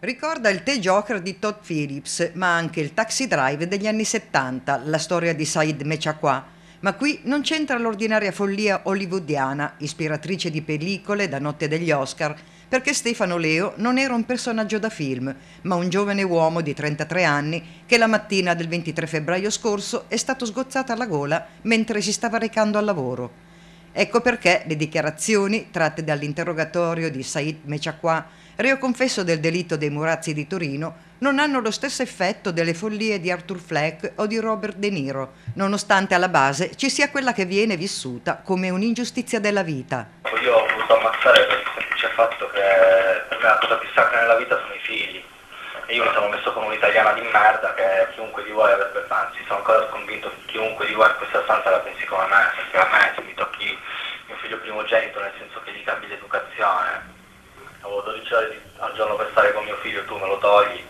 Ricorda il T-Joker di Todd Phillips, ma anche il Taxi Drive degli anni 70, la storia di Said Mechaqua. Ma qui non c'entra l'ordinaria follia hollywoodiana, ispiratrice di pellicole da notte degli Oscar, perché Stefano Leo non era un personaggio da film, ma un giovane uomo di 33 anni che la mattina del 23 febbraio scorso è stato sgozzato alla gola mentre si stava recando al lavoro. Ecco perché le dichiarazioni tratte dall'interrogatorio di Said Mechaqua, reo confesso del delitto dei Murazzi di Torino, non hanno lo stesso effetto delle follie di Arthur Fleck o di Robert De Niro, nonostante alla base ci sia quella che viene vissuta come un'ingiustizia della vita. Io ho voluto ammazzare per il semplice fatto che per me la cosa più sacra nella vita sono i figli. E io mi sono messo con un'italiana di merda che chiunque di voi avrebbe, anzi sono ancora sconvinto che chiunque di voi in questa stanza la pensi come me, perché a me se mi tocchi mio figlio primogenito nel senso che gli cambi l'educazione, avevo 12 ore al giorno per stare con mio figlio, tu me lo togli,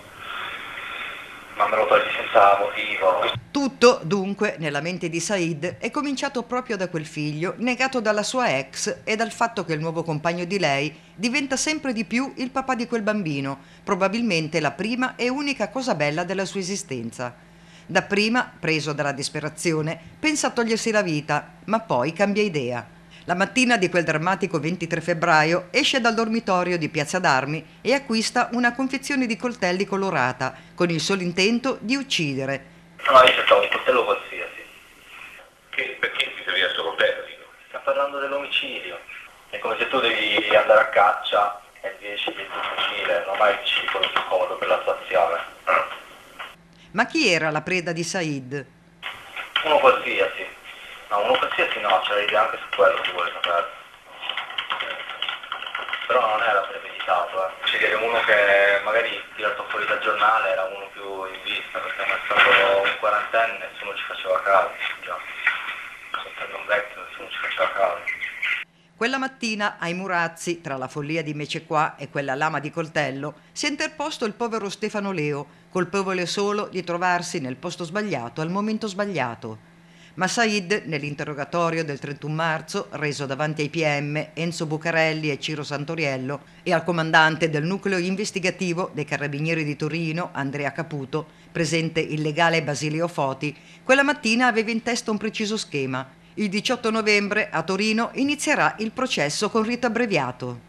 ma me lo togli senza motivo. Tutto, dunque, nella mente di Said è cominciato proprio da quel figlio, negato dalla sua ex e dal fatto che il nuovo compagno di lei diventa sempre di più il papà di quel bambino, probabilmente la prima e unica cosa bella della sua esistenza. Dapprima, preso dalla disperazione, pensa a togliersi la vita, ma poi cambia idea. La mattina di quel drammatico 23 febbraio esce dal dormitorio di Piazza d'Armi e acquista una confezione di coltelli colorata con il solo intento di uccidere. No, io cercavo un coltello qualsiasi. Che, perché ti serviva questo coltello? Dico? Sta parlando dell'omicidio. È come se tu devi andare a caccia e riesci il tuo fucile, non hai il cibo più comodo per la tua azione. Ma chi era la preda di Said? Uno qualsiasi. No, uno qualsiasi no, c'era l'idea anche su quello se vuole sapere. Però non era premeditato, eh. Scegliere uno che magari tirato fuori dal giornale era uno più in vista, perché essendo un quarantenne nessuno ci faceva caso, già. Essendo un vecchio nessuno ci faceva caso. Quella mattina ai Murazzi, tra la follia di Mecequa e quella lama di coltello, si è interposto il povero Stefano Leo, colpevole solo di trovarsi nel posto sbagliato al momento sbagliato. Ma Said, nell'interrogatorio del 31 marzo, reso davanti ai PM Enzo Bucarelli e Ciro Santoriello e al comandante del nucleo investigativo dei Carabinieri di Torino, Andrea Caputo, presente il legale Basilio Foti, quella mattina aveva in testa un preciso schema. Il 18 novembre a Torino inizierà il processo con rito abbreviato.